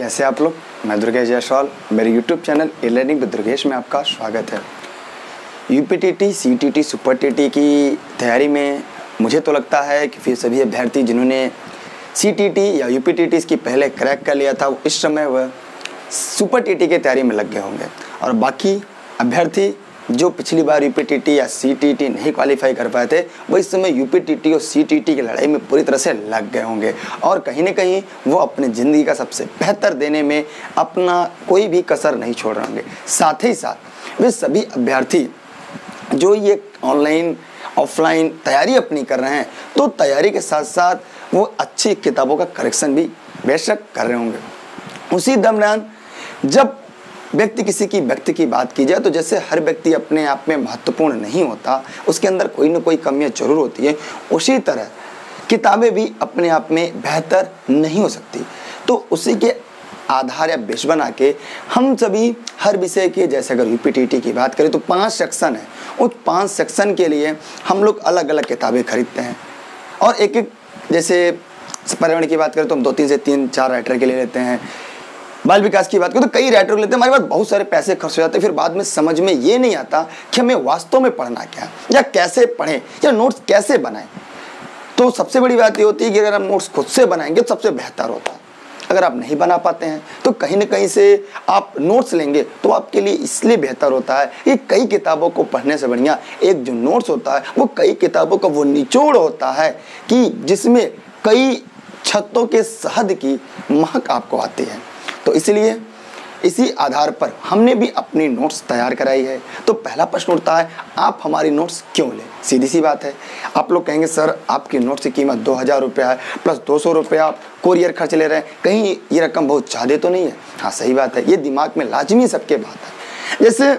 कैसे आप लोग? मैं दुर्गेश जायसवाल, मेरे YouTube channel a learning with Durgesh में आपका स्वागत है। U P T T C T T super T T की तैयारी में मुझे तो लगता है कि फिर सभी अभ्यर्थी जिन्होंने सी टी टी या यू पी टी टी की पहले क्रैक कर लिया था, वो इस समय वह सुपर टी टी की तैयारी में लग गए होंगे। और बाकी अभ्यर्थी जो पिछली बार यूपीटीटी या सीटीटी नहीं क्वालिफाई कर पाए थे, वो इस समय यूपीटीटी और सीटीटी की लड़ाई में पूरी तरह से लग गए होंगे। और कहीं ना कहीं वो अपनी ज़िंदगी का सबसे बेहतर देने में अपना कोई भी कसर नहीं छोड़ रहे होंगे। साथ ही साथ, वे सभी अभ्यर्थी जो ये ऑनलाइन ऑफलाइन तैयारी अपनी कर रहे हैं तो तैयारी के साथ साथ वो अच्छी किताबों का करेक्शन भी बेशक कर रहे होंगे। उसी दरमियान जब व्यक्ति किसी की व्यक्ति की बात की जाए तो जैसे हर व्यक्ति अपने आप में महत्वपूर्ण नहीं होता, उसके अंदर कोई ना कोई कमियाँ ज़रूर होती है। उसी तरह किताबें भी अपने आप में बेहतर नहीं हो सकती। तो उसी के आधार या बेस बना के हम सभी हर विषय के, जैसे अगर यूपीटीटी की बात करें तो पाँच सेक्शन है। उस पाँच सेक्शन के लिए हम लोग अलग अलग किताबें खरीदते हैं। और एक एक जैसे, पर्यावरण की बात करें तो हम दो तीन से तीन चार राइटर के लिए लेते हैं। बाल विकास की बात करें तो कई राइटर लेते हैं, हमारे पास बहुत सारे पैसे खर्च हो जाते हैं, फिर बाद में समझ में ये नहीं आता कि हमें वास्तव में पढ़ना क्या या कैसे पढ़ें, या नोट्स कैसे बनाएँ। तो सबसे बड़ी बात ये होती है कि अगर हम नोट्स खुद से बनाएँगे तो सबसे बेहतर होता है। अगर आप नहीं बना पाते हैं तो कहीं ना कहीं से आप नोट्स लेंगे तो आपके लिए इसलिए बेहतर होता है कि कई किताबों को पढ़ने से बढ़िया एक जो नोट्स होता है, वो कई किताबों का वो निचोड़ होता है कि जिसमें कई छतों के शहद की महक आपको आती है। तो इसलिए इसी आधार पर हमने भी अपनी नोट्स तैयार कराई है। तो पहला प्रश्न उठता है, आप हमारी नोट्स क्यों लें? सीधी सी बात है, आप लोग कहेंगे, सर, आपकी नोट्स की कीमत दो हज़ार रुपया है, प्लस दो सौ रुपया आप कोरियर खर्च ले रहे हैं। कहीं ये रकम बहुत ज़्यादा तो नहीं है? हाँ सही बात है, ये दिमाग में लाजमी सबके बात है। जैसे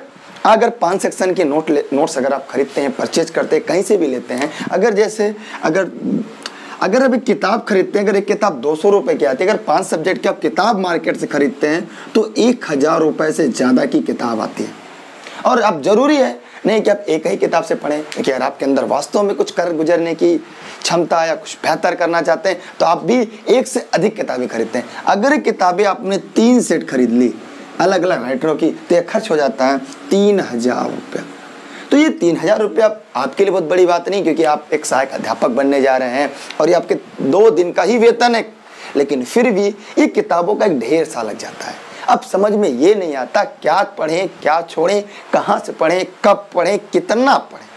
अगर पाँच सेक्शन के नोट नोट्स अगर आप खरीदते हैं, परचेज करते हैं, कहीं से भी लेते हैं, अगर जैसे, अगर अगर अभी किताब खरीदते हैं, अगर एक किताब दो सौ रुपये की आती है, अगर पाँच सब्जेक्ट की आप किताब मार्केट से खरीदते हैं तो एक हज़ार रुपये से ज़्यादा की किताब आती है। और अब ज़रूरी है, नहीं कि आप एक ही किताब से पढ़ें कि अगर आपके अंदर वास्तव में कुछ कर गुजरने की क्षमता या कुछ बेहतर करना चाहते हैं तो आप भी एक से अधिक किताबें खरीदते हैं। अगर किताबें आपने तीन सेट खरीद ली अलग अलग राइटरों की तो यह खर्च हो जाता है तीन हज़ार रुपया। तो ये तीन हज़ार रुपया आपके लिए बहुत बड़ी बात नहीं, क्योंकि आप एक सहायक अध्यापक बनने जा रहे हैं और ये आपके दो दिन का ही वेतन है। लेकिन फिर भी ये किताबों का एक ढेर सा लग जाता है। अब समझ में ये नहीं आता क्या पढ़ें, क्या छोड़ें, कहाँ से पढ़ें, कब पढ़ें, कितना पढ़ें।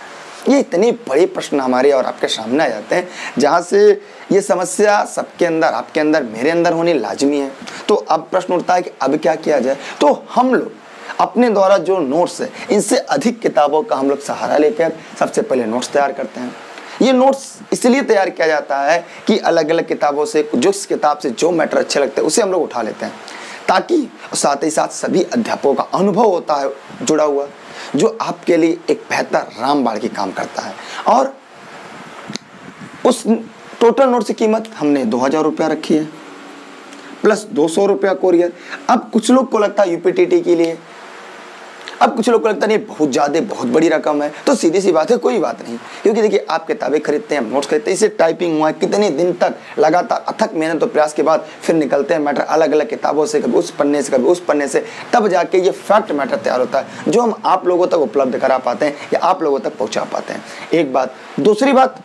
ये इतने बड़े प्रश्न हमारे और आपके सामने आ जाते हैं, जहाँ से ये समस्या सबके अंदर, आपके अंदर, मेरे अंदर होनी लाजमी है। तो अब प्रश्न उठता है कि अब क्या किया जाए? तो हम लोग अपने द्वारा जो नोट्स है, इनसे अधिक किताबों का हम लोग सहारा लेकर सबसे पहले नोट्स तैयार करते हैं। ये नोट्स इसलिए तैयार किया जाता है कि अलग अलग किताबों से, जो किताब से जो मैटर अच्छे लगते हैं, उसे हम लोग उठा लेते हैं। ताकि साथ ही साथ सभी अध्यापकों का अनुभव होता है, जुड़ा हुआ, जो आपके लिए एक बेहतर रामबाड़ की काम करता है। और उस टोटल नोट की कीमत हमने दो हज़ार रुपया रखी है, प्लस दो सौ रुपया कोरियर। अब कुछ लोग को लगता है यूपीटीटी के लिए अब कुछ लोग को लगता नहीं, बहुत ज़्यादा, बहुत बड़ी रकम है। तो सीधी सी बात है, कोई बात नहीं। क्योंकि देखिए, आप किताबें खरीदते हैं, नोट्स खरीदते हैं, इसे टाइपिंग हुआ है, कितने दिन तक लगातार अथक मेहनत और प्रयास के बाद फिर निकलते हैं मैटर अलग अलग किताबों से, कभी उस पन्ने से, कभी उस पन्ने से, तब जाके ये फैक्ट मैटर तैयार होता है, जो हम आप लोगों तक उपलब्ध करा पाते हैं, या आप लोगों तक पहुँचा पाते हैं। एक बात। दूसरी बात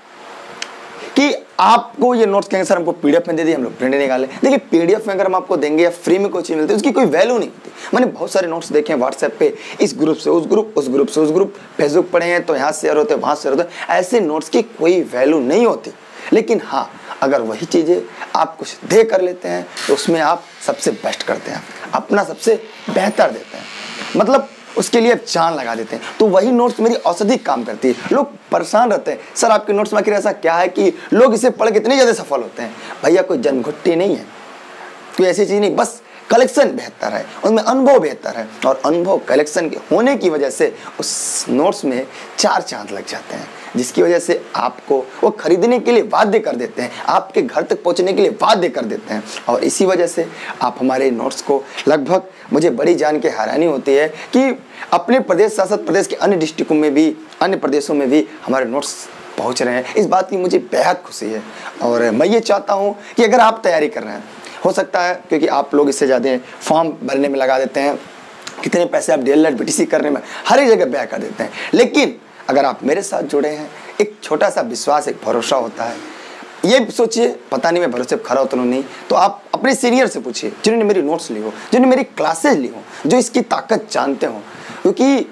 कि आपको ये नोट्स कहेंगे सर हमको पीडीएफ में दे दिए, हम लोग प्रिंट निकाले। देखिए पीडीएफ में अगर हम आपको देंगे या फ्री में कोई चीज़ मिलती है, उसकी कोई वैल्यू नहीं होती। मैंने बहुत सारे नोट्स देखे हैं व्हाट्सएप पे, इस ग्रुप से उस ग्रुप उस ग्रुप से उस ग्रुप फेसबुक पढ़े हैं तो यहाँ शेयर होते हैं, वहाँ शेयर होते ऐसे नोट्स की कोई वैल्यू नहीं होती। लेकिन हाँ अगर वही चीज़ें आप कुछ दे कर लेते हैं तो उसमें आप सबसे बेस्ट करते हैं। अपना सबसे बेहतर देते हैं। मतलब उसके लिए चाँद लगा देते हैं। तो वही नोट्स मेरी औषधि काम करती है। लोग परेशान रहते हैं। सर, आपके नोट्स में आखिर ऐसा क्या है कि लोग इसे पढ़ के इतने ज़्यादा सफल होते हैं? भैया, कोई जन्मघुट्टी नहीं है। कोई ऐसी चीज़ नहीं। बस कलेक्शन बेहतर है, उनमें अनुभव बेहतर है और अनुभव कलेक्शन के होने की वजह से उस नोट्स में चार चाँद लग जाते हैं, जिसकी वजह से आपको वो खरीदने के लिए बाध्य कर देते हैं, आपके घर तक पहुँचने के लिए बाध्य कर देते हैं और इसी वजह से आप हमारे नोट्स को लगभग, मुझे बड़ी जान के हैरानी होती है कि अपने प्रदेश, शासित प्रदेश के अन्य डिस्ट्रिक्टों में भी, अन्य प्रदेशों में भी हमारे नोट्स पहुँच रहे हैं। इस बात की मुझे बेहद खुशी है और मैं ये चाहता हूँ कि अगर आप तैयारी कर रहे हैं हो सकता है, क्योंकि आप लोग इससे ज़्यादा फॉर्म भरने में लगा देते हैं। कितने पैसे आप डी एल करने में हर एक जगह व्यय कर देते हैं। लेकिन अगर आप मेरे साथ जुड़े हैं, एक छोटा सा विश्वास, एक भरोसा होता है। ये सोचिए, पता नहीं मैं भरोसे खड़ा उतरूँ नहीं। तो आप अपने सीनियर से पूछिए, जिन्होंने मेरी नोट्स ली हो, जिन्होंने मेरी क्लासेज ली हो, जो इसकी ताकत जानते हो। क्योंकि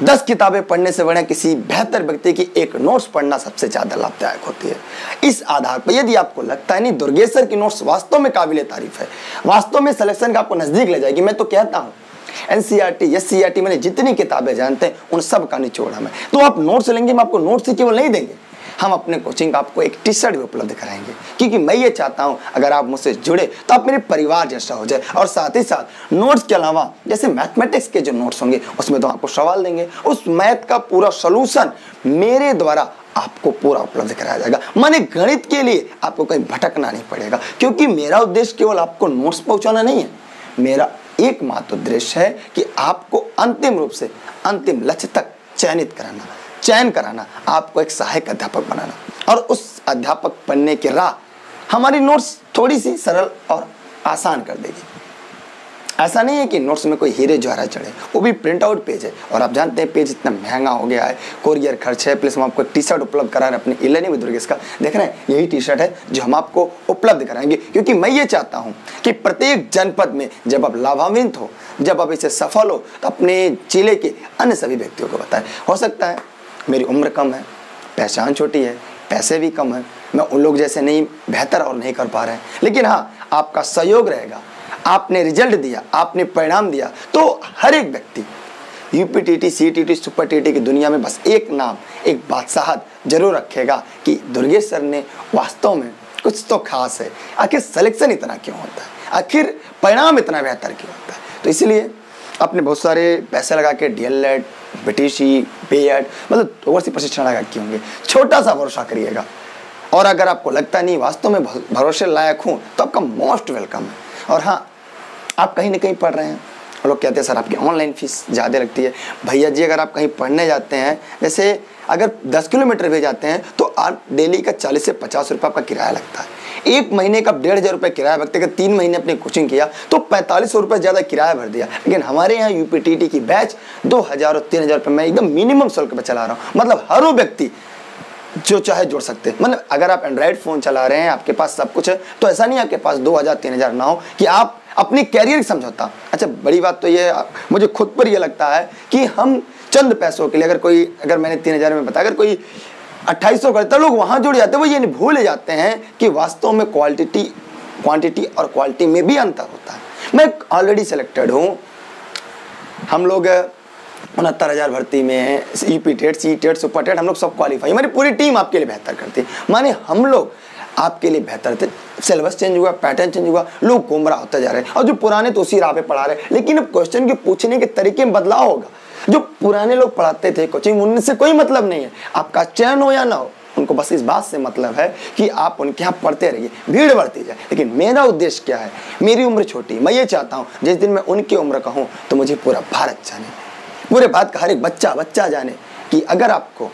दस किताबें पढ़ने से बढ़िया किसी बेहतर व्यक्ति की एक नोट्स पढ़ना सबसे ज़्यादा लाभदायक होती है। इस आधार पर यदि आपको लगता है, नहीं, दुर्गेश्वर की नोट्स वास्तव में काबिल तारीफ़ है, वास्तव में सिलेक्शन का आपको नज़दीक ले जाएगी। मैं तो कहता हूँ एनसीईआरटी टी मैंने जितनी किताबें जानते हैं, उन सब का निचोड़ हमें तो आप नोट्स लेंगे, हम आपको नोट्स ही केवल नहीं देंगे। हम अपने कोचिंग आपको एक टी शर्ट भी उपलब्ध कराएँगे। क्योंकि मैं ये चाहता हूँ, अगर आप मुझसे जुड़े तो आप मेरे परिवार जैसा हो जाए। और साथ ही साथ नोट्स के अलावा, जैसे मैथमेटिक्स के जो नोट्स होंगे, उसमें तो आपको सवाल देंगे। उस मैथ का पूरा सोल्यूशन मेरे द्वारा आपको पूरा उपलब्ध कराया जाएगा। माने गणित के लिए आपको कहीं भटकना नहीं पड़ेगा, क्योंकि मेरा उद्देश्य केवल आपको नोट्स पहुंचाना नहीं है। मेरा एकमात्र उद्देश्य है कि आपको अंतिम रूप से, अंतिम लक्ष्य तक चयनित कराना। चयन कराना, आपको एक सहायक अध्यापक बनाना। और उस अध्यापक बनने की राह हमारी नोट्स थोड़ी सी सरल और आसान कर देगी। ऐसा नहीं है कि नोट्स में कोई हीरे ज्वारा चढ़े, वो भी प्रिंट आउट पेज है। और आप जानते हैं, पेज इतना महँगा हो गया है, कोरियर खर्च है, प्लस हम आपको टी शर्ट उपलब्ध करा रहे हैं अपने इलेनी विद्रोह का देख रहे हैं, यही टी शर्ट है जो हम आपको उपलब्ध कराएँगे। क्योंकि मैं ये चाहता हूँ कि प्रत्येक जनपद में जब आप लाभान्वित हो, जब आप इसे सफल हो तो अपने ज़िले के अन्य सभी व्यक्तियों को बताएँ। हो सकता है मेरी उम्र कम है, पहचान छोटी है, पैसे भी कम है, मैं उन लोग जैसे नहीं, बेहतर और नहीं कर पा रहे हैं। लेकिन हाँ आपका सहयोग रहेगा। आपने रिज़ल्ट दिया, आपने परिणाम दिया तो हर एक व्यक्ति UP T T C T T super T T की दुनिया में बस एक नाम, एक बादशाहत ज़रूर रखेगा कि दुर्गेश सर ने वास्तव में कुछ तो खास है। आखिर सिलेक्शन इतना क्यों होता है? आखिर परिणाम इतना बेहतर क्यों होता है? तो इसलिए आपने बहुत सारे पैसे लगा के D L Ed BTC B Ed मतलब ओवरसी प्रशिक्षण लगा के होंगे। छोटा सा भरोसा करिएगा। और अगर आपको लगता नहीं, वास्तव में भरोसे लायक हूँ तो आपका मोस्ट वेलकम है। और हाँ आप कहीं ना कहीं पढ़ रहे हैं। लोग कहते हैं, सर, आपकी ऑनलाइन फ़ीस ज़्यादा लगती है। भैया जी, अगर आप कहीं पढ़ने जाते हैं, जैसे अगर 10 किलोमीटर भी जाते हैं तो आप डेली का 40 से 50 रुपये आपका किराया लगता है। एक महीने का डेढ़ हज़ार रुपये किराया भरते, अगर तीन महीने अपनी कोचिंग किया तो पैंतालीस सौ रुपये ज़्यादा किराया भर दिया। लेकिन हमारे यहाँ यूपीटीटी की बैच दो हज़ार और तीन हज़ार मैं एकदम मिनिमम शुल्क पर चला रहा हूँ। मतलब हर वो व्यक्ति जो चाहे जुड़ सकते। हैं मतलब अगर आप एंड्रॉयड फ़ोन चला रहे हैं, आपके पास सब कुछ है तो ऐसा नहीं आपके पास दो हज़ार, तीन हज़ार ना हो कि आप अपनी कैरियर समझौता। अच्छा बड़ी बात तो ये, मुझे खुद पर ये लगता है कि हम चंद पैसों के लिए, अगर कोई, अगर मैंने तीन हज़ार में बताया, अगर कोई अट्ठाईस सौ करता लोग वहाँ जुड़ जाते हैं। वो ये नहीं भूल जाते हैं कि वास्तव में क्वालिटी क्वांटिटी और क्वालिटी में भी अंतर होता है। मैं ऑलरेडी सेलेक्टेड हूँ। हम लोग उनहत्तर हज़ार भर्ती में है। E P TET C TET super TET हम लोग सब क्वालिफाई हमारी पूरी टीम आपके लिए बेहतर करती है माने हम लोग आपके लिए बेहतर थे। सिलेबस चेंज हुआ पैटर्न चेंज हुआ, लोग गुमराह होते जा रहे हैं। और जो पुराने तो उसी राह पे पढ़ा रहे हैं। लेकिन अब क्वेश्चन के पूछने के तरीके में बदलाव होगा। जो पुराने लोग पढ़ाते थे, कोचिंग, उनसे कोई मतलब नहीं है। आपका चयन हो या ना हो, उनको बस इस बात से मतलब है कि आप उनके यहाँ पढ़ते रहिए, भीड़ बढ़ती जाए। लेकिन मेरा उद्देश्य क्या है? मेरी उम्र छोटी, मैं ये चाहता हूँ, जिस दिन मैं उनकी उम्र का हूँ तो मुझे पूरा भारत जाने। पूरे भारत का हर एक बच्चा बच्चा जाने कि अगर आपको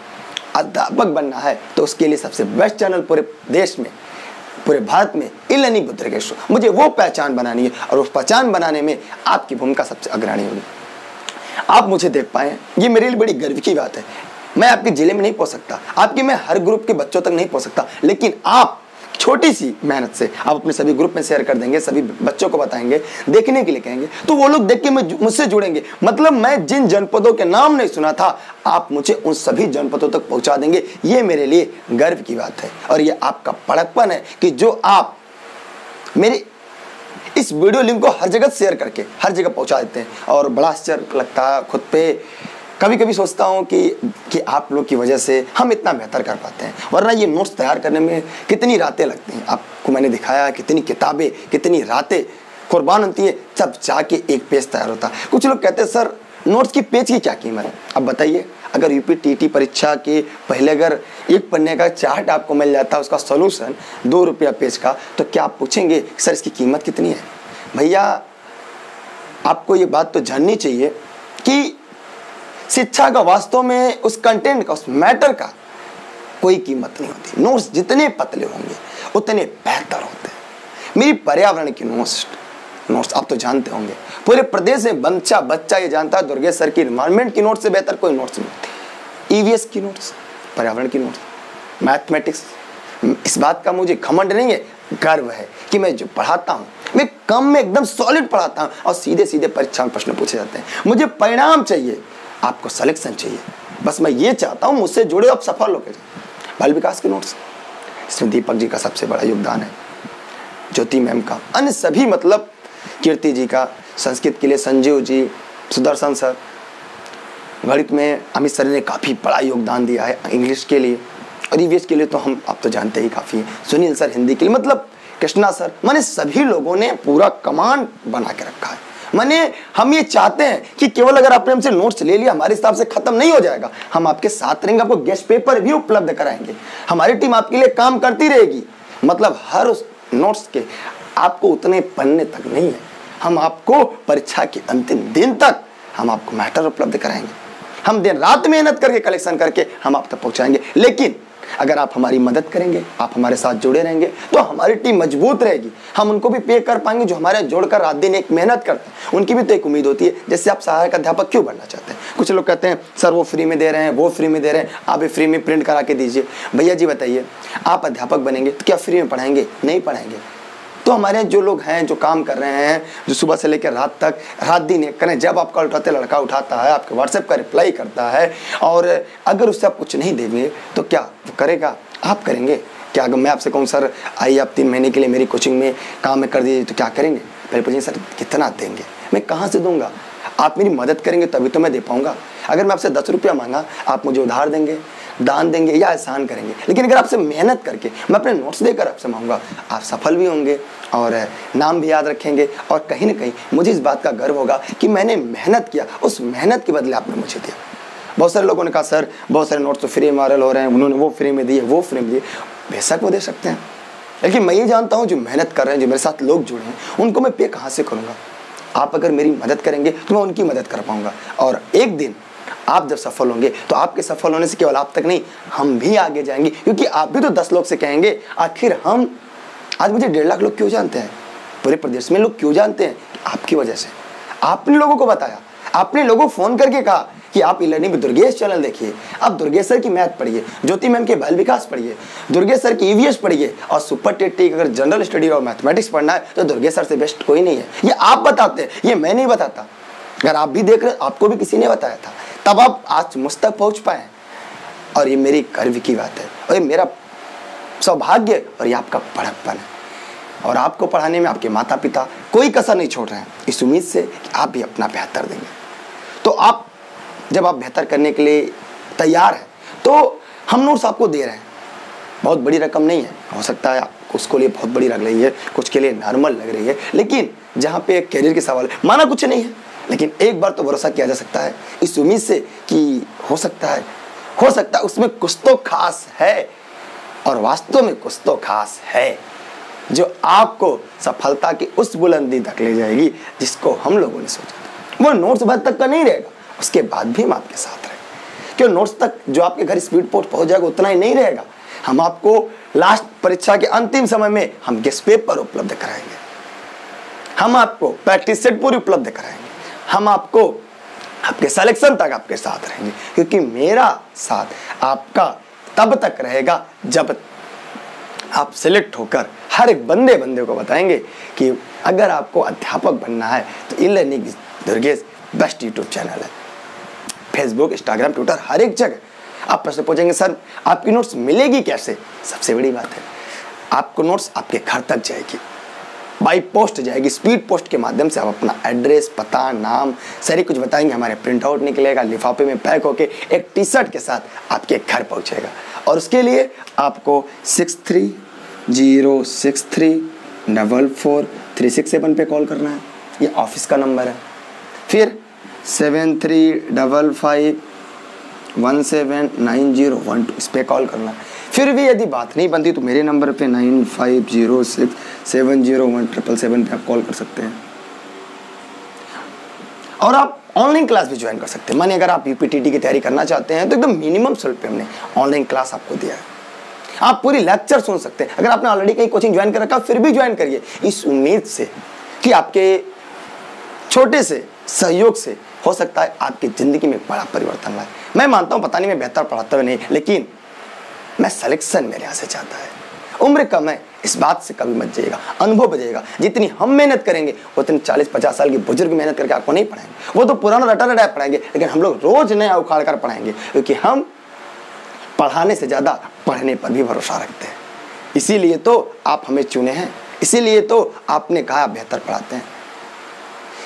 अध्यापक बनना है तो उसके लिए सबसे बेस्ट चैनल पूरे देश में, पूरे भारत में इलनी बुद्रकेश्वर मुझे वो पहचान बनानी है और उस पहचान बनाने में आपकी भूमिका सबसे अग्रणी होगी। आप मुझे देख पाए ये मेरे लिए बड़ी गर्व की बात है। मैं आपके ज़िले में नहीं पहुँच सकता। आपके मैं हर ग्रुप के बच्चों तक नहीं पहुँच सकता। लेकिन आप छोटी सी मेहनत से आप अपने सभी ग्रुप में शेयर कर देंगे, सभी बच्चों को बताएँगे, देखने के लिए कहेंगे। तो वो लोग देख के मुझसे जुड़ेंगे। मतलब मैं जिन जनपदों के नाम नहीं सुना था, आप मुझे उन सभी जनपदों तक पहुँचा देंगे। ये मेरे लिए गर्व की बात है। और ये आपका पड़कपन है कि जो आप मेरे इस वीडियो लिंक को हर जगह शेयर करके, हर जगह पहुँचा देते हैं। और बड़ा आश्चर्य लगता है खुद पे। कभी कभी सोचता हूँ कि कि आप लोग की वजह से हम इतना बेहतर कर पाते हैं। वरना ये नोट्स तैयार करने में कितनी रातें लगती हैं। आपको मैंने दिखाया कितनी किताबें, कितनी रातें कुर्बान होती है जब जाके एक पेज तैयार होता। है कुछ लोग कहते हैं, सर, नोट्स की पेज की क्या कीमत है? अब बताइए। अगर यूपी टीटी परीक्षा के पहले अगर एक पन्ने का चार्ट आपको मिल जाता है, उसका सोल्यूशन दो रुपया पेज का तो क्या आप पूछेंगे, सर, इसकी कीमत कितनी है? भैया, आपको ये बात तो जाननी चाहिए कि शिक्षा का वास्तव में उस कंटेंट का, उस मैटर का कोई कीमत नहीं होती। नोट्स जितने पतले होंगे, उतने बेहतर होते हैं। मेरी पर्यावरण की नोट्स नोट्स आप तो जानते होंगे। पूरे प्रदेश में बच्चा बच्चा ये जानता है दुर्गेश सर की इन्वायरमेंट की नोट से बेहतर कोई नोट्स नहीं होती। ईवीएस की नोट्स पर्यावरण की नोट्स मैथमेटिक्स इस बात का मुझे घमंड नहीं है, गर्व है कि मैं जो पढ़ाता हूँ, मैं कम में एकदम सॉलिड पढ़ाता हूँ और सीधे सीधे परीक्षा में प्रश्न पूछे जाते हैं। मुझे परिणाम चाहिए, आपको सलेक्शन चाहिए। बस मैं ये चाहता हूँ, मुझसे जुड़े आप सफल हो गए बाल विकास के नोट्स इसमें दीपक जी का सबसे बड़ा योगदान है, ज्योति मैम का। अन्य सभी मतलब कीर्ति जी का, संस्कृत के लिए संजीव जी, सुदर्शन सर। गणित में अमित सर ने काफ़ी बड़ा योगदान दिया है इंग्लिश के लिए। और ई के लिए तो हम आप तो जानते ही काफ़ी हैं। सुनील सर हिंदी के लिए मतलब कृष्णा सर, मैंने सभी लोगों ने पूरा कमांड बना के रखा है। मैंने हम ये चाहते हैं कि केवल अगर आपने हमसे नोट्स ले लिया, हमारे हिसाब से खत्म नहीं हो जाएगा। हम आपके साथ रहेंगे, आपको गेस्ट पेपर भी उपलब्ध कराएँगे। हमारी टीम आपके लिए काम करती रहेगी। मतलब हर उस नोट्स के आपको उतने पन्ने तक नहीं है। हम आपको परीक्षा के अंतिम दिन तक हम आपको मैटर उपलब्ध कराएँगे। हम दिन रात मेहनत करके कलेक्शन करके हम आप तक पहुंचाएँगे। लेकिन अगर आप हमारी मदद करेंगे, आप हमारे साथ जुड़े रहेंगे तो हमारी टीम मज़बूत रहेगी। हम उनको भी पे कर पाएँगे, जो हमारे जोड़कर रात दिन एक मेहनत करते हैं। उनकी भी तो एक उम्मीद होती है, जैसे आप सहायक अध्यापक क्यों बनना चाहते हैं? कुछ लोग कहते हैं, सर, वो फ्री में दे रहे हैं, वो फ्री में दे रहे हैं, आप भी फ्री में प्रिंट करा के दीजिए। भैया जी, बताइए, आप अध्यापक बनेंगे तो क्या फ्री में पढ़ाएँगे? नहीं पढ़ाएँगे। तो हमारे जो लोग हैं, जो काम कर रहे हैं, जो सुबह से लेकर रात तक, रात दिन एक करें, जब आप कॉल उठाते लड़का उठाता है, आपके व्हाट्सएप का रिप्लाई करता है, और अगर उससे आप कुछ नहीं देंगे तो क्या वो करेगा? आप करेंगे? क्या अगर मैं आपसे कहूँ, सर, आइए आप तीन महीने के लिए मेरी कोचिंग में काम में कर दीजिए तो क्या करेंगे? पहले पूछेंगे सर, कितना देंगे? मैं कहाँ से दूँगा? आप मेरी मदद करेंगे, तभी तो मैं दे पाऊँगा। अगर मैं आपसे दस रुपया मांगा, आप मुझे उधार देंगे दान देंगे या एहसान करेंगे। लेकिन अगर आपसे मेहनत करके, मैं अपने नोट्स देकर आपसे मांगूँगा, आप सफल भी होंगे और नाम भी याद रखेंगे और कहीं ना कहीं मुझे इस बात का गर्व होगा कि मैंने मेहनत किया, उस मेहनत के बदले आपने मुझे दिया। बहुत सारे लोगों ने कहा, सर, बहुत सारे नोट्स तो फ्री में वायरल हो रहे हैं, उन्होंने वो फ्री में दिए, वो फ्री में दिए। बेशक वो दे सकते हैं। लेकिन मैं ये जानता हूँ, जो मेहनत कर रहे हैं, जो मेरे साथ लोग जुड़े हैं, उनको मैं पे कहाँ से करूँगा? आप अगर मेरी मदद करेंगे तो मैं उनकी मदद कर पाऊँगा। और एक दिन आप जब सफल होंगे तो आपके सफल होने से केवल आप तक नहीं, हम भी आगे जाएँगे। क्योंकि आप भी तो दस लोग से कहेंगे, आखिर हम, आज मुझे डेढ़ लाख लोग क्यों जानते हैं? पूरे प्रदेश में लोग क्यों जानते हैं? आपकी वजह से। आपने लोगों को बताया। आपने लोगों को फ़ोन करके कहा कि आप ई लर्निंग में दुर्गेश चैनल देखिए। आप दुर्गेश सर की मैथ पढ़िए, ज्योति मैम के बाल विकास पढ़िए, दुर्गेश सर की ईवीएस पढ़िए और सुपर टेटी अगर जनरल स्टडी और मैथमेटिक्स पढ़ना है तो दुर्गेश सर से बेस्ट कोई नहीं है। ये आप बताते हैं, ये मैं नहीं बताता। अगर आप भी देख रहे आपको भी किसी ने बताया था। तब आप आज मुझ तक पहुँच पाए। और ये मेरी गर्व की बात है। और ये मेरा सौभाग्य और ये आपका बड़प्पन है। और आपको पढ़ाने में आपके माता पिता कोई कसर नहीं छोड़ रहे हैं। इस उम्मीद से कि आप भी अपना बेहतर देंगे। तो आप, जब आप बेहतर करने के लिए तैयार हैं तो हम नोट्स आपको दे रहे हैं। बहुत बड़ी रकम नहीं है। हो सकता है उसको लिए बहुत बड़ी लग रही है। कुछ के लिए नॉर्मल लग रही है। लेकिन जहाँ पे कैरियर के सवाल, माना कुछ नहीं है। लेकिन एक बार तो भरोसा किया जा सकता है। इस उम्मीद से कि हो सकता है। हो सकता है उसमें कुछ तो खास है और वास्तव में कुछ तो खास है जो आपको सफलता की उस बुलंदी तक ले जाएगी जिसको हम लोगों ने सोचा था। वो नोट्स भर तक का नहीं रहेगा। उसके बाद भी हम आपके साथ रहेंगे क्यों नोट्स तक जो आपके घर स्पीड पोस्ट पहुँच जाएगा उतना ही नहीं रहेगा। हम आपको लास्ट परीक्षा के अंतिम समय में हम गेस्ट पेपर उपलब्ध कराएँगे। हम आपको प्रैक्टिस सेट पूरी उपलब्ध कराएँगे। हम आपको, आपके सिलेक्शन तक आपके साथ रहेंगे। क्योंकि मेरा साथ आपका तब तक रहेगा जब आप सिलेक्ट होकर हर एक बंदे बंदे को बताएँगे कि अगर आपको अध्यापक बनना है तो E learning Durgesh best YouTube channel है। फेसबुक इंस्टाग्राम ट्विटर हर एक जगह आप प्रश्न पूछेंगे, सर, आपकी नोट्स मिलेगी कैसे? सबसे बड़ी बात है, आपको नोट्स आपके घर तक जाएगी। बाई पोस्ट जाएगी स्पीड पोस्ट के माध्यम से आप अपना एड्रेस पता, नाम, सारी कुछ बताएँगे, हमारे प्रिंट आउट निकलेगा, लिफाफे में पैक होके एक टी शर्ट के साथ आपके घर पहुंचेगा। और उसके लिए आपको six three zero six three double four three six seven पे कॉल करना है। ये ऑफ़िस का नंबर है। फिर seven three double five one seven nine zero one two इस पर कॉल करना है। फिर भी यदि बात नहीं बनती तो मेरे नंबर पे nine five zero six seven zero one triple seven पे आप कॉल कर सकते हैं। और आप ऑनलाइन क्लास भी ज्वाइन कर सकते हैं। मानिए अगर आप यूपीटीटी की तैयारी करना चाहते हैं तो एकदम मिनिमम शुल्क पे हमने ऑनलाइन क्लास आपको दिया है। आप पूरी लेक्चर सुन सकते हैं। अगर आपने ऑलरेडी कहीं कोचिंग ज्वाइन कर रखा, फिर भी ज्वाइन करिए। इस उम्मीद से कि आपके छोटे से सहयोग से हो सकता है आपकी ज़िंदगी में बड़ा परिवर्तन लाए। मैं मानता हूँ, पता नहीं मैं बेहतर पढ़ाता हुआ नहीं, लेकिन मैं सिलेक्शन मेरे यहाँ से चाहता है। उम्र कम है, इस बात से कभी मत जाइएगा, अनुभव बजेगा जितनी हम मेहनत करेंगे, उतनी चालीस पचास साल की बुज़ुर्ग मेहनत करके आपको नहीं पढ़ाएँगे। वो तो पुराना रटा रटा पढ़ाएँगे, लेकिन हम लोग रोज नया उखाड़ कर पढ़ाएँगे, क्योंकि हम पढ़ाने से ज़्यादा पढ़ने पर भी भरोसा रखते हैं। इसीलिए तो आप हमें चुने हैं, इसीलिए तो आपने कहा आप बेहतर पढ़ाते हैं।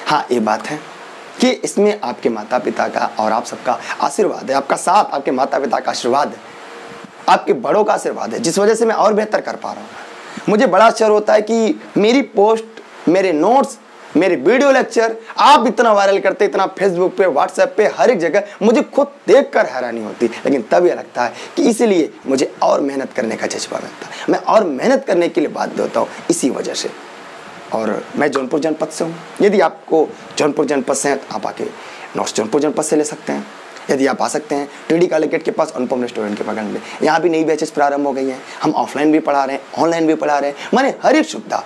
हाँ ये बात है कि इसमें आपके माता पिता का और आप सबका आशीर्वाद है, आपका साथ, आपके माता पिता का आशीर्वाद है। आपके बड़ों का आशीर्वाद है, जिस वजह से मैं और बेहतर कर पा रहा हूँ। मुझे बड़ा आश्चर्य होता है कि मेरी पोस्ट, मेरे नोट्स, मेरे वीडियो लेक्चर, आप इतना वायरल करते, इतना फेसबुक पे व्हाट्सएप पे, हर एक जगह मुझे खुद देख कर हैरानी होती। लेकिन तब यह लगता है कि इसीलिए मुझे और मेहनत करने का जज्बा मिलता है। मैं और मेहनत करने के लिए बाध्य होता हूँ, इसी वजह से। और मैं जौनपुर जनपद से हूँ। यदि आपको जौनपुर जनपद से हैं तो आप आके नॉर्थ जौनपुर जनपद से ले सकते हैं। यदि आप आ सकते हैं टी डी कॉलेकेट के पास अनुपम रेस्टोरेंट के बगल में। यहाँ भी नई बैचेस प्रारंभ हो गई हैं। हम ऑफलाइन भी पढ़ा रहे हैं ऑनलाइन भी पढ़ा रहे हैं। माने हर एक सुविधा।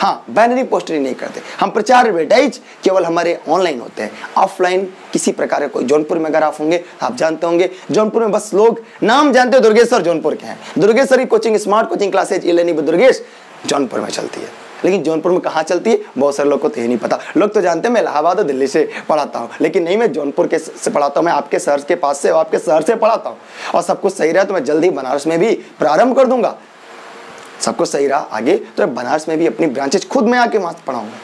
हाँ बैनरी पोस्टरी नहीं करते। हम प्रचार एडवर्टाइज केवल हमारे ऑनलाइन होते हैं। ऑफलाइन किसी प्रकार का कोई जौनपुर में अगर आप होंगे, आप जानते होंगे, जौनपुर में बस लोग नाम जानते हो, दुर्गेश्वर जौनपुर के हैं। दुर्गेश्वर की कोचिंग स्मार्ट कोचिंग क्लासेज इलेनी दुर्गेश जौनपुर में चलती है। लेकिन जौनपुर में कहाँ चलती है? बहुत सारे लोग को तो ये नहीं पता। लोग तो जानते हैं, मैं इलाहाबाद और दिल्ली से पढ़ाता हूँ। लेकिन नहीं, मैं जौनपुर के से पढ़ाता हूँ, मैं आपके शहर के पास से और आपके शहर से पढ़ाता हूँ। और सब कुछ सही रहा तो मैं जल्दी बनारस में भी प्रारंभ कर दूँगा। सब कुछ सही रहा आगे तो बनारस में भी अपनी ब्रांचेज खुद मैं आके वहाँ पढ़ाऊँगा।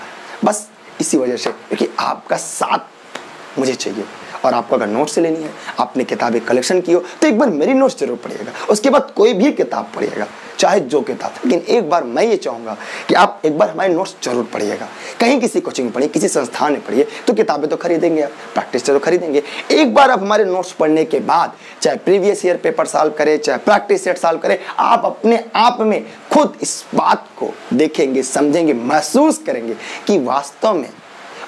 बस इसी वजह से, क्योंकि आपका साथ मुझे चाहिए। और आपको अगर नोट्स लेनी है, आपने किताबें कलेक्शन की हो तो एक बार मेरी नोट्स ज़रूर पढ़िएगा। उसके बाद कोई भी किताब पढ़िएगा, चाहे जो किताब लेकिन एक बार मैं ये चाहूँगा कि आप एक बार हमारे नोट्स ज़रूर पढ़िएगा। कहीं किसी कोचिंग में पढ़िए, किसी संस्थान में पढ़िए तो किताबें तो खरीदेंगे आप प्रैक्टिस तो खरीदेंगे। एक बार आप हमारे नोट्स पढ़ने के बाद, चाहे प्रीवियस ईयर पेपर सॉल्व करें, चाहे प्रैक्टिस सेट सॉल्व करें, आप अपने आप में खुद इस बात को देखेंगे, समझेंगे, महसूस करेंगे कि वास्तव में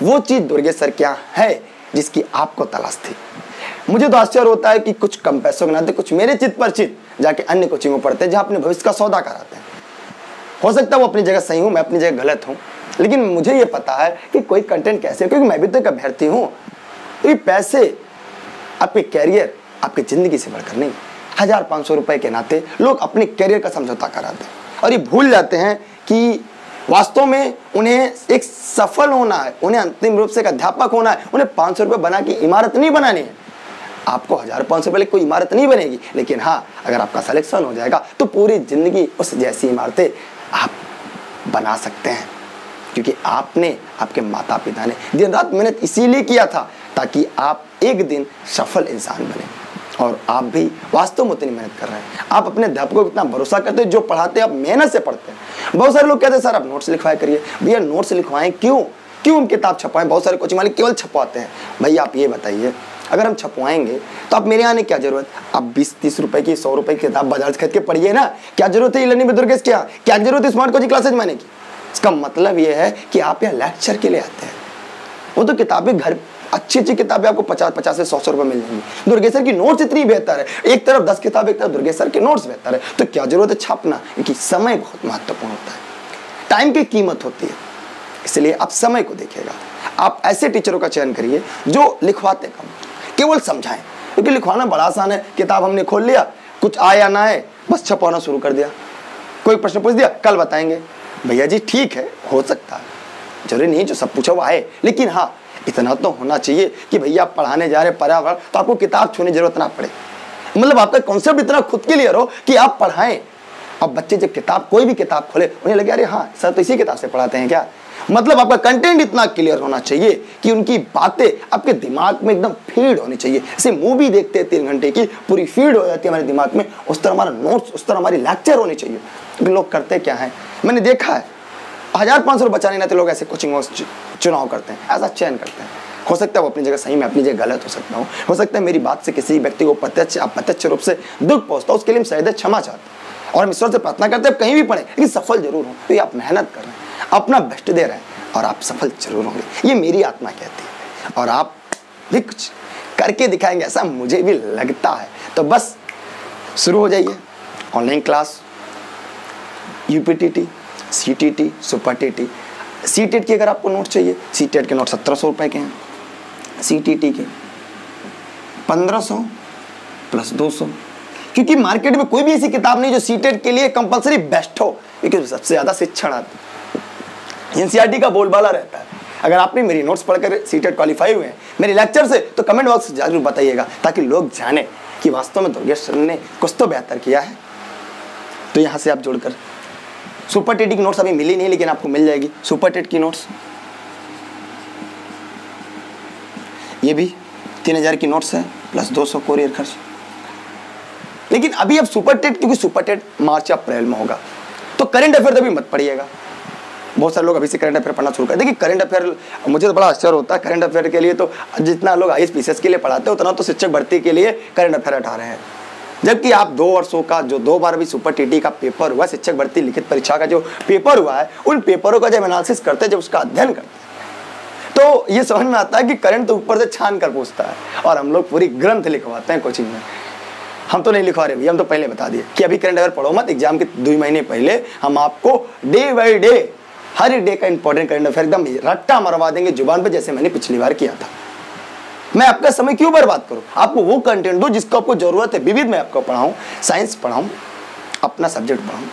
वो चीज़ दुर्गे सर क्या है। जिसकी आपको तलाश थी। मुझे तो आश्चर्य होता है कि कुछ कम पैसों के नाते कुछ मेरे चित पर चित जाके अन्य कोचिंगों पढ़ते हैं जहाँ अपने भविष्य का सौदा कराते हैं। हो सकता है वो अपनी जगह सही हूँ, मैं अपनी जगह गलत हूँ, लेकिन मुझे ये पता है कि कोई कंटेंट कैसे क्योंकि मैं भी तो एक अभ्यर्थी हूँ। ये पैसे आपके कैरियर आपकी ज़िंदगी से बढ़कर नहीं, हज़ार पाँच सौ रुपये के नाते लोग अपने कैरियर का समझौता कराते हैं। और ये भूल जाते हैं कि वास्तव में उन्हें एक सफल होना है, उन्हें अंतिम रूप से एक अध्यापक होना है, उन्हें पाँच सौ रुपये बना के इमारत नहीं बनानी है। आपको हज़ार पाँच सौ रुपये कोई इमारत नहीं बनेगी, लेकिन हाँ अगर आपका सिलेक्शन हो जाएगा तो पूरी ज़िंदगी उस जैसी इमारतें आप बना सकते हैं। क्योंकि आपने, आपके माता पिता ने दिन रात मेहनत इसीलिए किया था ताकि आप एक दिन सफल इंसान बने। और आप भी वास्तव में उतनी मेहनत कर रहे हैं। आप अपने अध्यापकों को इतना भरोसा करते हैं, जो पढ़ाते हैं, आप मेहनत से पढ़ते हैं। बहुत सारे लोग कहते हैं, सर, आप नोट्स लिखवाए करिए। भैया नोट्स लिखवाएँ क्यों? क्यों हम किताब छपवाएँ बहुत सारे कोचिंग वाले केवल छपवाते हैं। भैया, आप ये बताइए, अगर हम छपवाएँगे तो आप मेरे आने क्या ज़रूरत? आप बीस तीस रुपए की, सौ रुपए की किताब बाज़ार से खरीद के पढ़िए ना। क्या ज़रूरत है लर्निंग दुर्गेश, क्या? क्या ज़रूरत है स्मार्ट कोचिंग क्लासेज माने की? इसका मतलब ये है कि आप यहाँ लेक्चर के लिए आते हैं। वो तो किताबें घर अच्छी अच्छी किताबें आपको पचास पचास से सौ सौ रुपए मिल जाएँगी। दुर्गेश्वर की नोट्स इतनी बेहतर है। एक तरफ़ दस किताब, एक तरफ़ दुर्गेश्वर के नोट्स बेहतर है। तो क्या ज़रूरत है छापना? क्योंकि समय बहुत महत्वपूर्ण होता है। टाइम की कीमत होती है। इसलिए आप समय को देखिएगा। आप ऐसे टीचरों का चयन करिए जो लिखवाते कम केवल समझाएँ। क्योंकि लिखवाना बड़ा आसान है। किताब हमने खोल लिया। कुछ आया ना आए, बस छपवाना शुरू कर दिया। कोई प्रश्न पूछ दिया, कल बताएँगे। भैया जी, ठीक है, हो सकता है। ज़रूरी नहीं जो सब पूछा वो आए। लेकिन हाँ इतना तो होना चाहिए कि भैया आप पढ़ाने जा रहे, पर्यावरण तो आपको किताब छूने ज़रूरत ना पड़े। मतलब आपका कॉन्सेप्ट इतना खुद के लिए हो कि आप पढ़ाएँ। अब बच्चे जब किताब, कोई भी किताब खोले, उन्हें लगे, अरे हाँ सर तो इसी किताब से पढ़ाते हैं क्या? मतलब आपका कंटेंट इतना क्लियर होना चाहिए कि उनकी बातें आपके दिमाग में एकदम फ़ीड होनी चाहिए। जैसे मूवी देखते हैं तीन घंटे की, पूरी फ़ीड हो जाती है हमारे दिमाग में, उस तरह हमारा नोट्स उस तरह हमारी लेक्चर होनी चाहिए। क्योंकि लोग करते क्या है? मैंने देखा है हज़ार पाँच सौ बचाने ना तो लोग ऐसे कोचिंग चुनाव करते हैं, ऐसा चयन करते हैं। हो सकता है वो अपनी जगह सही में, अपनी जगह गलत हो सकता हूँ। हो सकता है मेरी बात से किसी व्यक्ति को प्रत्यक्ष, अप्रत्यक्ष रूप से दुख पहुँचता उसके लिए शायद क्षमा चाहते हैं। और हम ईश्वर से प्रार्थना करते हैं कहीं भी पढ़े, लेकिन सफल ज़रूर हो। तो ये आप मेहनत कर रहे हैं, अपना बेस्ट दे रहे हैं, और आप सफल ज़रूर होंगे। ये मेरी आत्मा कहती है, और आप भी कुछ करके दिखाएँगे, ऐसा मुझे भी लगता है। तो बस, शुरू हो जाइए। Online class U P T T C T T super T T C TET की अगर आपको नोट चाहिए सी टेट के नोट सत्रह सौ रुपये के हैं। सी टी टी के पंद्रह सौ प्लस दो सौ। क्योंकि मार्केट में कोई भी ऐसी किताब नहीं जो सी टेट के लिए कंपलसरी बेस्ट हो, क्योंकि सबसे ज़्यादा शिक्षण आता एनसीआरटी का बोलबाला रहता है। अगर आपने मेरी नोट्स पढ़कर सी टेट क्वालिफाई हुए हैं, मेरे लेक्चर से तो कमेंट बॉक्स ज़रूर बताइएगा, ताकि लोग जाने कि वास्तव में दुर्गेश सर ने कुछ तो बेहतर किया है। तो यहाँ से आप जोड़कर सुपर टेट की नोट्स अभी मिली नहीं, लेकिन आपको मिल जाएगी। सुपर टेट की नोट्स ये भी तीन हज़ार की नोट्स है प्लस दो सौ कोरियर खर्च। लेकिन अभी अब सुपर टेट क्योंकि सुपर टेट मार्च अप्रैल में होगा तो करंट अफेयर अभी मत पढ़िएगा बहुत सारे लोग अभी से करंट अफेयर पढ़ना शुरू कर, देखिए करंट अफेयर मुझे तो बड़ा आश्चर्य होता है करंट अफेयर के लिए तो जितना लोग आई एस के लिए पढ़ाते हैं, उतना तो शिक्षक भर्ती के लिए करंट अफेयर हटा रहे हैं। जबकि आप दो वर्षों का, जो दो बार भी सुपर टीटी का पेपर हुआ, शिक्षक भर्ती लिखित परीक्षा का जो पेपर हुआ है, उन पेपरों का जब एनालिसिस करते हैं, जब उसका अध्ययन करते हैं तो ये समझ में आता है कि करंट तो ऊपर से छान कर पूछता है और हम लोग पूरी ग्रंथ लिखवाते हैं कोचिंग में। हम तो नहीं लिखवा रहे भैया, हम तो पहले बता दिए कि अभी करंट अगर पढ़ो मत एग्ज़ाम के दो महीने पहले हम आपको डे बाई डे हर डे का इंपॉर्टेंट करंट अफेयर एकदम रट्टा मरवा देंगे ज़ुबान पर जैसे मैंने पिछली बार किया था। मैं आपका समय क्यों बर्बाद करूँ? आपको वो कंटेंट दो जिसको आपको ज़रूरत है। विविध मैं आपको पढ़ाऊं साइंस पढ़ाऊं, अपना सब्जेक्ट पढ़ाऊं।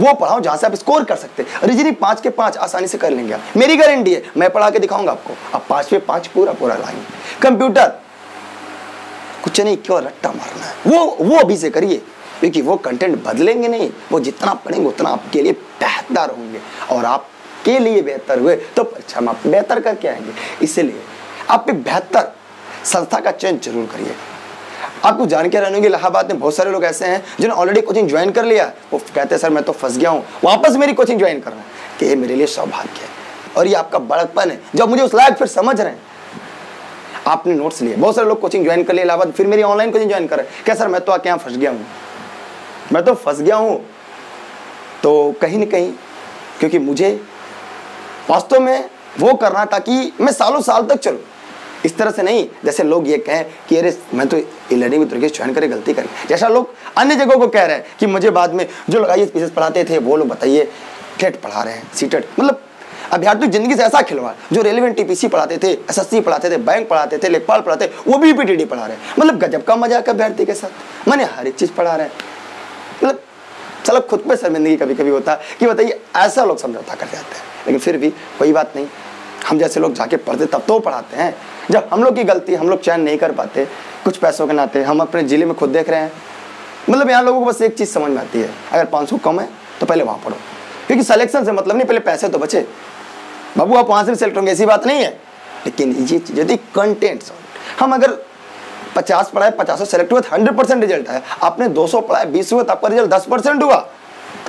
वो पढ़ाओ जहाँ से आप स्कोर कर सकते हैं। रीजनिंग पाँच के पाँच आसानी से कर लेंगे आप। मेरी गारंटी है, मैं पढ़ा के दिखाऊँगा आपको। आप पाँच पे पाँच पूरा पूरा लाएँगे कंप्यूटर कुछ नहीं, क्यों रट्टा मारना है? वो वो अभी से करिए। क्योंकि वो कंटेंट बदलेंगे नहीं। वो जितना पढ़ेंगे, उतना आपके लिए बेहतर होंगे। और आपके लिए बेहतर हुए तो परीक्षा में आप बेहतर करके आएँगे। इसलिए आप एक बेहतर संस्था का चयन ज़रूर करिए। आपको जान के रहने इलाहाबाद में बहुत सारे लोग ऐसे हैं जिन्होंने ऑलरेडी कोचिंग ज्वाइन कर लिया। वो कहते हैं, सर, मैं तो फंस गया हूँ। वापस मेरी कोचिंग ज्वाइन करना है। कि ये मेरे लिए सौभाग्य है। और ये आपका बड़कपन है। जब मुझे उस लायक फिर समझ रहे हैं, आपने नोट्स लिए। बहुत सारे लोग कोचिंग ज्वाइन कर लिया इलाहाबाद, फिर मेरी ऑनलाइन कोचिंग ज्वाइन कर रहे हैं। क्या सर, मैं तो आके यहाँ फंस गया हूँ? मैं तो फंस गया हूँ। तो कहीं ना कहीं, क्योंकि मुझे वास्तव में वो करना ताकि मैं सालों साल तक चलूँ। इस तरह से नहीं, जैसे लोग ये कहें कि अरे, मैं तो लर्निंग में दुर्गेश ज्वाइन करे गलती करें। जैसा लोग अन्य जगहों को कह रहे हैं कि मुझे बाद में जो लोग आई पीसेस पढ़ाते थे, वो लोग बताइए टेट पढ़ा रहे हैं सीटेट मतलब अभ्यर्थी ज़िंदगी से ऐसा खिलवाड़, जो रेलिवेंट टीपीसी पढ़ाते थे एसएससी पढ़ाते थे बैंक पढ़ाते थे, लेखपाल पढ़ाते, वो भी पीटीडी पढ़ा रहे हैं। मतलब गजब का मज़ाक अभ्यर्थी के साथ। मैंने हर एक चीज़ पढ़ा रहे हैं। मतलब चलो खुद पे शर्मिंदगी कभी कभी होता है कि बताइए, ऐसा लोग समझौता कर जाते हैं। लेकिन फिर भी कोई बात नहीं, हम जैसे लोग जाके पढ़ते, तब तो पढ़ाते हैं। जब हम लोग की गलती, हम लोग चयन नहीं कर पाते, कुछ पैसों के नाते, हम अपने ज़िले में खुद देख रहे हैं। मतलब यहाँ लोगों को बस एक चीज़ समझ में आती है, अगर पाँच सौ कम है तो पहले वहाँ पढ़ो। क्योंकि सलेक्शन से मतलब नहीं, पहले पैसे तो बचे। बाबू, आप वहाँ से भी सेलेक्ट होंगे, ऐसी बात नहीं है। लेकिन ये चीज़, यदि कंटेंट हम अगर पचास पढ़ाए, पचास सेलेक्ट हुआ हंड्रेड परसेंट रिज़ल्ट आया। आपने दो सौ पढ़ाए, बीस हुए तो आपका रिज़ल्ट दस परसेंट हुआ।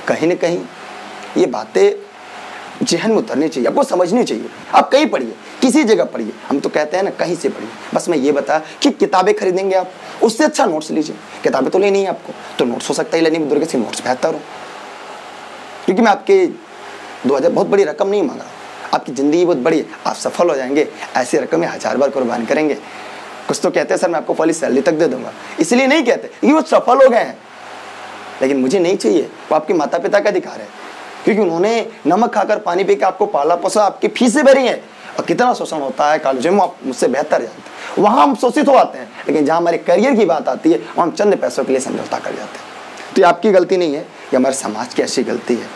कहीं ना कहीं, ये बातें जहन में उतरनी चाहिए, आपको समझनी चाहिए। आप कहीं पढ़िए किसी जगह पढ़िए। हम तो कहते हैं ना, कहीं से पढ़िए। बस मैं ये बता कि किताबें खरीदेंगे आप, उससे अच्छा नोट्स लीजिए। किताबें तो लेनी है आपको। तो नोट्स हो सकता है लेनी दुर्ग से नोट्स बेहतर हो। क्योंकि मैं आपके दो हज़ार, बहुत बड़ी रकम नहीं मांगा। आपकी ज़िंदगी बहुत बड़ी है। आप सफल हो जाएँगे। ऐसी रकम हज़ार बार कुर्बान करेंगे। कुछ तो कहते हैं, सर, मैं आपको पहली सैलरी तक दे दूँगा। इसलिए नहीं कहते, क्योंकि वो सफल हो गए हैं। लेकिन मुझे नहीं चाहिए। वो आपके माता पिता का अधिकार है। क्योंकि उन्होंने नमक खाकर पानी पी के आपको पाला पोसा, आपकी फीसें भरी हैं। और कितना शोषण होता है कॉलेजों में आप मुझसे बेहतर जानते हैं। वहाँ हम शोषित हो आते हैं, लेकिन जहाँ हमारे करियर की बात आती है, वहाँ हम चंद पैसों के लिए समझौता कर जाते हैं। तो ये आपकी गलती नहीं है ये हमारे समाज की ऐसी गलती है।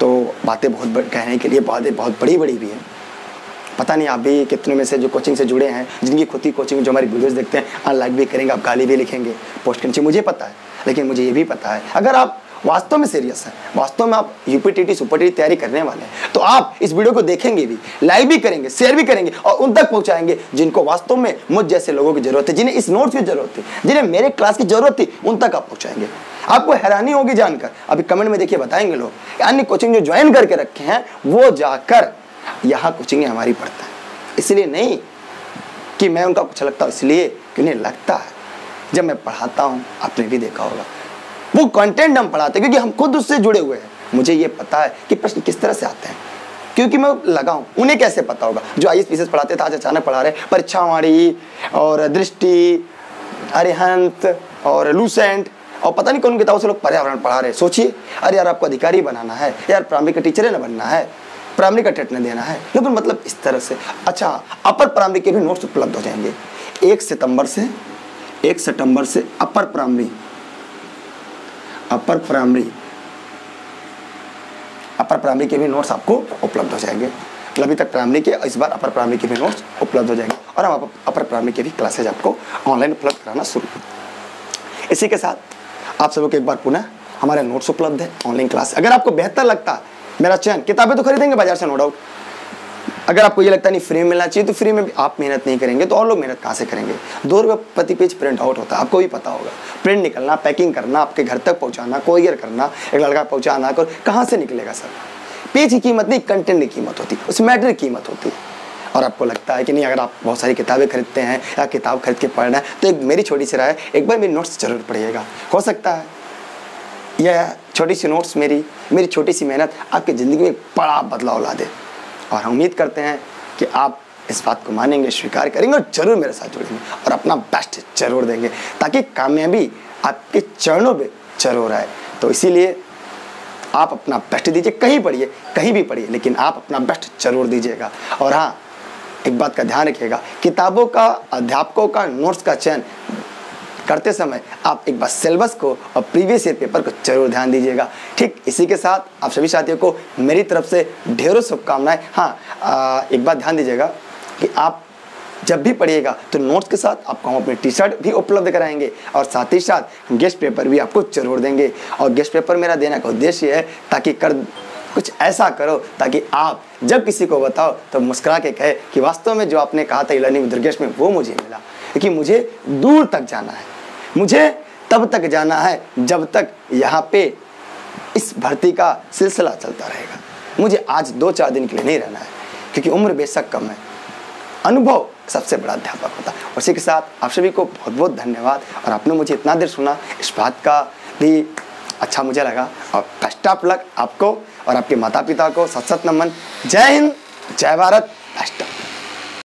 तो बातें बहुत कहने के लिए बातें बहुत बड़ी बड़ी भी हैं। पता नहीं आप भी कितने में से जो कोचिंग से जुड़े हैं, जिनकी खुद की कोचिंग जो हमारी वीडियोज़ देखते हैं अनलाइक भी करेंगे, आप गाली भी लिखेंगे। पोस्ट करेंगे मुझे पता है, लेकिन मुझे ये भी पता है। अगर आप वास्तव में सीरियस है। वास्तव में आप यूपीटीटी सुपर टी तैयारी करने वाले हैं। तो आप इस वीडियो को देखेंगे भी लाइक भी करेंगे शेयर भी करेंगे और उन तक पहुंचाएँगे जिनको वास्तव में मुझ जैसे लोगों की ज़रूरत है, जिन्हें इस नोट्स की ज़रूरत थी, जिन्हें मेरे क्लास की ज़रूरत थी, उन तक आप पहुंचाएँगे। आपको हैरानी होगी जानकर, अभी कमेंट में देखिए बताएँगे लोग अन्य कोचिंग जो ज्वाइन करके रखे हैं, वो जाकर यहाँ कोचिंग हमारी पढ़ता है। इसलिए नहीं कि मैं उनका कुछ लगता हूँ, इसलिए कि उन्हें लगता है। जब मैं पढ़ाता हूँ, आपने भी देखा होगा। वो कंटेंट हम पढ़ाते हैं, क्योंकि हम खुद उससे जुड़े हुए हैं। मुझे ये पता है कि प्रश्न किस तरह से आते हैं। क्योंकि मैं लगाऊँ, उन्हें कैसे पता होगा? जो आई एस पढ़ाते थे, आज अचानक पढ़ा रहे परीक्षावाणी और दृष्टि, अरिहंत और लूसेंट और पता नहीं कौन किताबों से लोग पर्यावरण पढ़ा रहे सोचिए, अरे यार, आपको अधिकारी बनाना है। यार प्राइमरी का टीचर ना बनना है। प्राइमरी का टेट देना है। लेकिन मतलब इस तरह से। अच्छा अपर प्राइमरी के भी नोट्स उपलब्ध हो जाएँगे। एक सितंबर से, एक सितंबर से upper primary upper primary upper primary के भी नोट्स आपको उपलब्ध हो जाएँगे। अभी तक प्राइमरी के, इस बार अपर प्राइमरी के भी नोट्स उपलब्ध हो जाएँगे। और हम अपर प्राइमरी के भी क्लासेज आपको ऑनलाइन उपलब्ध कराना शुरू इसी के साथ आप को एक बार पुनः हमारे नोट्स उपलब्ध है ऑनलाइन क्लास अगर आपको बेहतर लगता है मेरा चयन किताबें तो खरीदेंगे बाज़ार से नो डाउट अगर आपको ये लगता नहीं फ्री में मिलना चाहिए तो फ्री में भी आप मेहनत नहीं करेंगे तो और लोग मेहनत कहाँ से करेंगे? दो रुपये प्रति पेज प्रिंट आउट होता है, आपको भी पता होगा। प्रिंट निकलना पैकिंग करना, आपके घर तक पहुँचाना कोरियर करना, एक लड़का पहुँचाना कहाँ से निकलेगा सर? पेज की कीमत नहीं कंटेंट की कीमत होती, उस मैटर की कीमत होती। और आपको लगता है कि नहीं, अगर आप बहुत सारी किताबें खरीदते हैं, या किताब खरीद के पढ़ना है तो एक मेरी छोटी सी राय एक बार मेरी नोट्स ज़रूर पढ़िएगा। हो सकता है। यह छोटी सी नोट्स मेरी मेरी छोटी सी मेहनत आपकी ज़िंदगी में बड़ा बदलाव ला दे। और हम उम्मीद करते हैं कि आप इस बात को मानेंगे, स्वीकार करेंगे और ज़रूर मेरे साथ जुड़ेंगे और अपना बेस्ट ज़रूर देंगे ताकि कामयाबी आपके चरणों में ज़रूर आए। तो इसीलिए आप अपना बेस्ट दीजिए, कहीं पढ़िए, कहीं भी पढ़िए, लेकिन आप अपना बेस्ट ज़रूर दीजिएगा। और हाँ एक बात का ध्यान रखिएगा, किताबों का, अध्यापकों का नोट्स का चयन करते समय आप एक बार सिलेबस को और प्रीवियस ईयर पेपर को ज़रूर ध्यान दीजिएगा। ठीक इसी के साथ आप सभी साथियों को मेरी तरफ़ से ढेरों शुभकामनाएँ। हाँ आ, एक बात ध्यान दीजिएगा कि आप जब भी पढ़िएगा तो नोट्स के साथ आपको हम अपने टी शर्ट भी उपलब्ध कराएँगे और साथ ही साथ गेस्ट पेपर भी आपको ज़रूर देंगे। और गेस्ट पेपर मेरा देने का उद्देश्य है ताकि कर कुछ ऐसा करो ताकि आप जब किसी को बताओ तो मुस्कुरा के कहे कि वास्तव में जो आपने कहा था लर्निंग दुर्गेश में वो मुझे मिला। क्योंकि मुझे दूर तक जाना है। मुझे तब तक जाना है जब तक यहाँ पे इस भर्ती का सिलसिला चलता रहेगा। मुझे आज दो चार दिन के लिए नहीं रहना है, क्योंकि उम्र बेशक कम है। अनुभव सबसे बड़ा अध्यापक होता है। उसी के साथ आप सभी को बहुत बहुत धन्यवाद। और आपने मुझे इतना देर सुना, इस बात का भी अच्छा मुझे लगा। और बेस्ट ऑफ़ लक आपको और आपके माता पिता को। सत सत नमन। जय हिंद, जय भारत